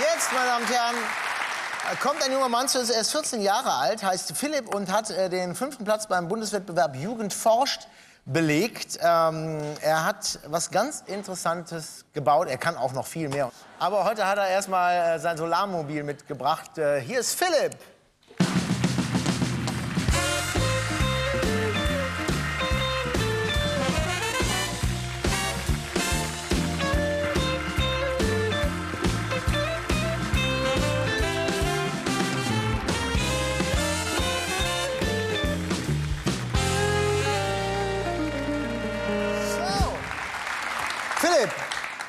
Jetzt, meine Damen und Herren, kommt ein junger Mann zu uns. Er ist 14 Jahre alt, heißt Philipp und hat äh, den fünften Platz beim Bundeswettbewerb Jugend forscht belegt. Ähm, er hat was ganz Interessantes gebaut. Er kann auch noch viel mehr. Aber heute hat er erstmal äh, sein Solarmobil mitgebracht. Äh, hier ist Philipp.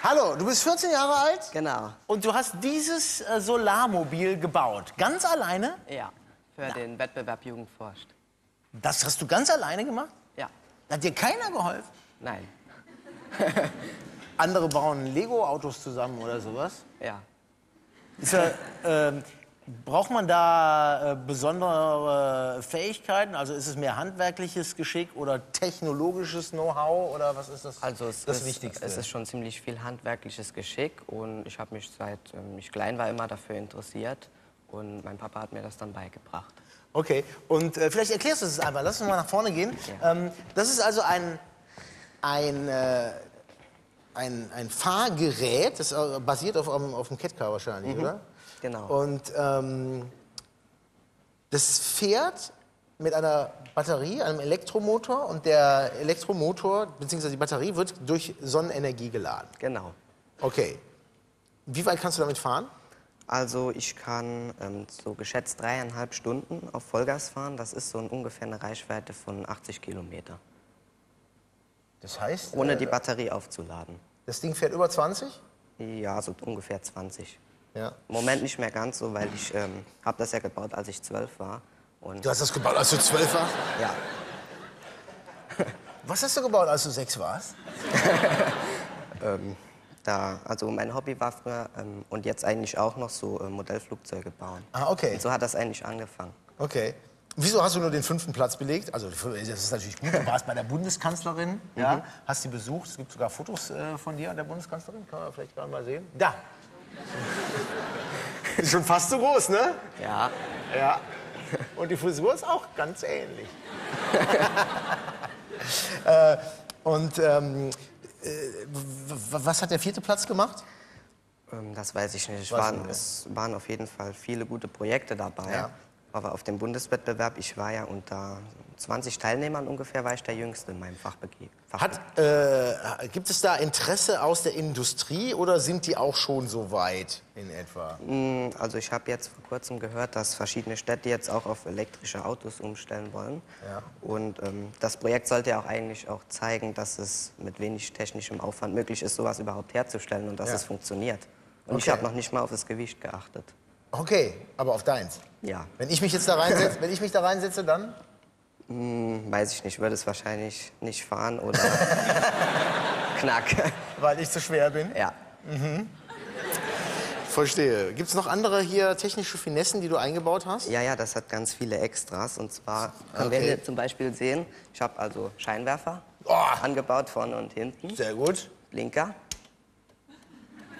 Hallo, du bist 14 Jahre alt Genau, und du hast dieses äh, Solarmobil gebaut. Ganz alleine? ja. Für den Wettbewerb Jugend forscht. Das hast du ganz alleine gemacht? Ja, Hat dir keiner geholfen? nein, Andere bauen Lego-Autos zusammen oder sowas. ja. Ist ja, ähm, braucht man da äh, besondere Fähigkeiten? Also ist es mehr handwerkliches Geschick oder technologisches Know-how oder was ist das? Also es, das ist, Wichtigste. es ist schon ziemlich viel handwerkliches Geschick und ich habe mich seit ähm, ich klein war immer dafür interessiert und mein Papa hat mir das dann beigebracht. Okay, und äh, vielleicht erklärst du es einfach. Lass uns mal nach vorne gehen. Ja. Ähm, das ist also ein, ein, äh, ein, ein Fahrgerät, das äh, basiert auf, einem- auf dem Catcar wahrscheinlich, oder? Genau. Und ähm, das fährt mit einer Batterie, einem Elektromotor und der Elektromotor bzw. die Batterie wird durch Sonnenenergie geladen. Genau. Okay. Wie weit kannst du damit fahren? Also ich kann ähm, so geschätzt dreieinhalb Stunden auf Vollgas fahren. Das ist so ungefähr eine Reichweite von 80 Kilometer. Das heißt, Ohne äh, die Batterie aufzuladen. das Ding fährt über 20? Ja, so ungefähr 20. Ja. Im Moment nicht mehr ganz so, weil ich ähm, habe das ja gebaut, als ich zwölf war. Und Du hast das gebaut, als du zwölf warst? ja, Was hast du gebaut, als du sechs warst? da, also mein Hobby war früher ähm, und jetzt eigentlich auch noch so äh, Modellflugzeuge bauen. Ah, okay. Und so hat das eigentlich angefangen. Okay. Wieso hast du nur den fünften Platz belegt? Also das ist natürlich gut. Du warst bei der Bundeskanzlerin, ja, hast sie besucht. Es gibt sogar Fotos äh, von dir an der Bundeskanzlerin. Kann man vielleicht gerade mal sehen. Da. Schon fast so groß, ne? Ja, Ja. Und die Frisur ist auch ganz ähnlich. äh, und ähm, äh, was hat der vierte Platz gemacht? ähm, das weiß ich nicht. Waren, nicht es waren auf jeden Fall viele gute Projekte dabei. Ja. Aber auf dem Bundeswettbewerb, ich war ja unter 20 Teilnehmern ungefähr, war ich der Jüngste in meinem Fachbegeb. Hat, äh, gibt es da Interesse aus der Industrie oder sind die auch schon so weit in etwa? Also ich habe jetzt vor kurzem gehört, dass verschiedene Städte jetzt auch auf elektrische Autos umstellen wollen. Ja. Und ähm, das Projekt sollte ja auch eigentlich auch zeigen, dass es mit wenig technischem Aufwand möglich ist, sowas überhaupt herzustellen und dass Ja. es funktioniert. Und ich Okay. habe noch nicht mal auf das Gewicht geachtet. Okay, aber auf deins. Ja, Wenn ich mich jetzt da reinsetze, wenn ich mich da reinsetze, dann? Hm, weiß ich nicht, würde es wahrscheinlich nicht fahren oder knack. Weil ich zu schwer bin. ja. Verstehe. Gibt es noch andere hier technische Finessen, die du eingebaut hast? ja, ja, das hat ganz viele Extras. Und zwar können wir Okay. hier zum Beispiel sehen, ich habe also Scheinwerfer Oh. angebaut, vorne und hinten, Sehr gut. Blinker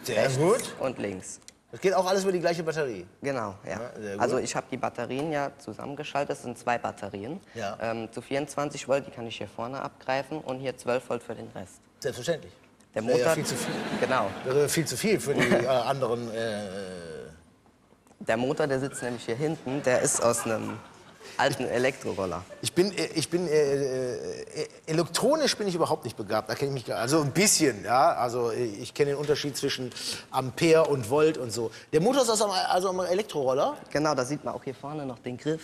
Sehr gut. und links. Das geht auch alles über die gleiche Batterie. Genau, ja. Ja, also ich habe die Batterien ja zusammengeschaltet, das sind zwei Batterien. Ja. Ähm, zu 24 Volt, die kann ich hier vorne abgreifen und hier 12 Volt für den Rest. Selbstverständlich. Der Motor, ja viel zu viel. genau. Wäre viel zu viel für die äh, anderen. Äh, Der Motor, der sitzt nämlich hier hinten, der ist aus einem alten Elektroroller. ich bin, äh, ich bin äh, äh, elektronisch bin ich überhaupt nicht begabt. Da kenne ich mich gar- also ein bisschen, ja. Also äh, ich kenne den Unterschied zwischen Ampere und Volt und so. Der Motor ist aus einem, also einem Elektroroller. Genau, da sieht man auch hier vorne noch den Griff.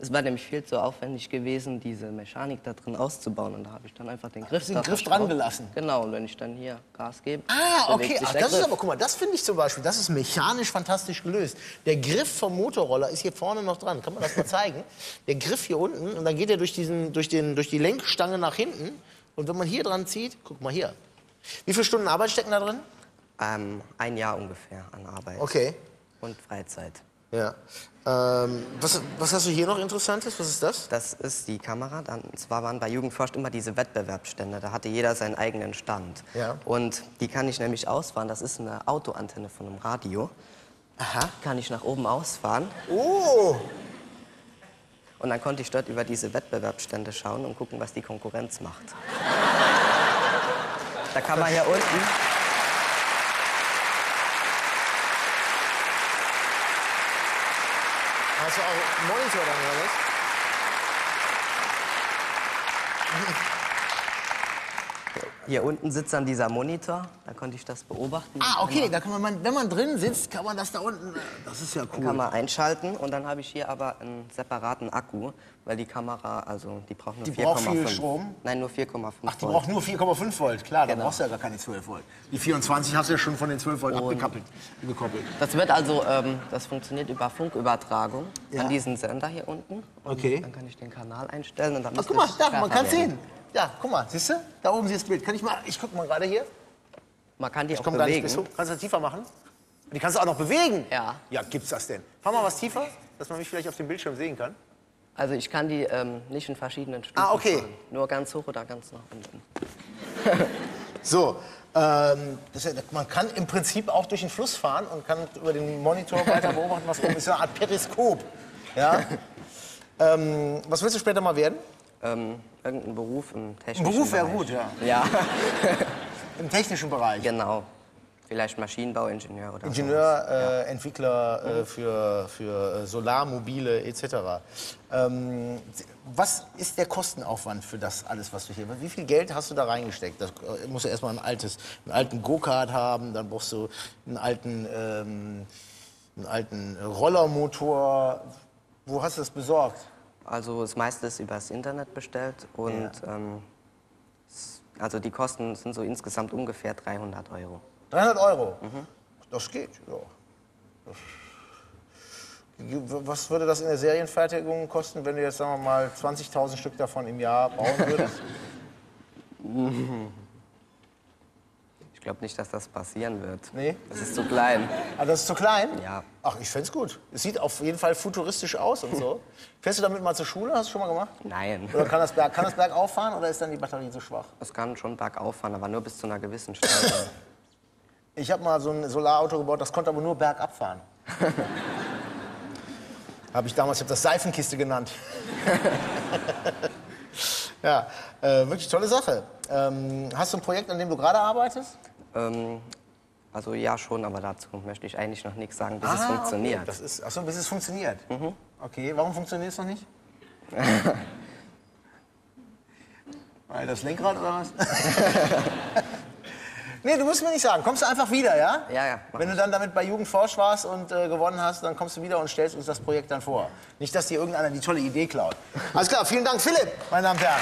Es war nämlich viel zu aufwendig gewesen, diese Mechanik da drin auszubauen. Und da habe ich dann einfach den Griff, den Griff dran gelassen? Genau, und wenn ich dann hier Gas gebe, Ah, okay. Ach, das ist Griff. aber, guck mal, das finde ich zum Beispiel, das ist mechanisch fantastisch gelöst. Der Griff vom Motorroller ist hier vorne noch dran. Kann man das mal zeigen? Der Griff hier unten und dann geht er durch, diesen, durch, den, durch die Lenkstange nach hinten. Und wenn man hier dran zieht, guck mal hier. Wie viele Stunden Arbeit stecken da drin? Ähm, ein Jahr ungefähr an Arbeit Okay. und Freizeit. Ja. Ähm, was, was hast du hier noch Interessantes? Was ist das? Das ist die Kamera. Dann, und zwar waren bei Jugendforscht immer diese Wettbewerbsstände. Da hatte jeder seinen eigenen Stand. Ja. Und die kann ich nämlich ausfahren. Das ist eine Autoantenne von einem Radio. Aha. Kann ich nach oben ausfahren. Oh! Und dann konnte ich dort über diese Wettbewerbsstände schauen und gucken, was die Konkurrenz macht. Da kann man hier unten. Hast du auch einen Monitor dann, oder was? Hier unten sitzt dann dieser Monitor. Da konnte ich das beobachten. Ah, okay, da kann man, wenn man drin sitzt, kann man das da unten. Das ist ja Kann cool. man einschalten und dann habe ich hier aber einen separaten Akku, weil die Kamera, also die braucht nur Die 4,5. braucht viel Strom? Nein, nur 4,5 Ach, die Volt. braucht nur 4,5 Volt. Klar, da Genau. brauchst du ja gar keine 12 Volt. Die 24 hast du ja schon von den 12 Volt abgekoppelt. gekoppelt. Das wird also, ähm, das funktioniert über Funkübertragung Ja. an diesen Sender hier unten. Okay. Dann kann ich den Kanal einstellen und dann Ach, guck mal, da, man kann sehen. Ja, guck mal, siehst du? Da oben siehst du das Bild. Kann ich mal, ich guck mal gerade hier. Man kann die Ich auch komme gar nicht bewegen. bis hoch. Kannst du das tiefer machen? Die kannst du auch noch bewegen. Ja. Ja, gibt's das denn? Fahr mal was tiefer, dass man mich vielleicht auf dem Bildschirm sehen kann. Also ich kann die ähm, nicht in verschiedenen Stufen Ah, okay. fahren. Nur ganz hoch oder ganz nach unten. So, ähm, das man kann im Prinzip auch durch den Fluss fahren und kann über den Monitor weiter beobachten, was oben ist. So eine Art Periskop. Ja? ähm, was willst du später mal werden? Ähm, irgendein Beruf im technischen Beruf wäre gut, ja. Ja, Im technischen Bereich. genau. Vielleicht Maschinenbauingenieur oder Ingenieur, äh, Entwickler äh, für, für äh, Solarmobile etc. Ähm, was ist der Kostenaufwand für das alles, was du hier Wie viel Geld hast du da reingesteckt? Das äh, musst du erstmal ein altes, einen alten Go-Kart haben, dann brauchst du einen alten, ähm, einen alten Rollermotor. Wo hast du das besorgt? Also das meiste ist übers Internet bestellt und ähm, s- also die Kosten sind so insgesamt ungefähr 300 Euro. 300 Euro. Das geht, ja. Das was würde das in der Serienfertigung kosten, wenn du jetzt, sagen wir mal, 20.000 Stück davon im Jahr bauen würdest? Ich glaube nicht, dass das passieren wird. Nee? Das ist zu klein. Ah, das ist zu klein? Ja. Ach, ich fänd's gut. Es sieht auf jeden Fall futuristisch aus und so. Fährst du damit mal zur Schule? Hast du schon mal gemacht? Nein. Oder kann das, Berg, kann das Berg auffahren oder ist dann die Batterie zu schwach? Es kann schon bergauf fahren, aber nur bis zu einer gewissen Strecke. Ich habe mal so ein Solarauto gebaut, das konnte aber nur bergab fahren. habe ich damals, ich habe das Seifenkiste genannt. ja, äh, wirklich tolle Sache. Ähm, hast du ein Projekt, an dem du gerade arbeitest? Ähm, also ja schon, aber dazu möchte ich eigentlich noch nichts sagen, bis es funktioniert. Ah, Okay. Das ist, achso, bis es funktioniert. Okay, warum funktioniert es noch nicht? Weil das Lenkrad oder was? nee, du musst mir nicht sagen. Kommst du einfach wieder, ja? Ja, ja, Wenn du dann damit bei Jugendforsch warst und äh, gewonnen hast, dann kommst du wieder und stellst uns das Projekt dann vor. Nicht, dass dir irgendeiner die tolle Idee klaut. Alles klar, vielen Dank, Philipp, meine Damen und Herren.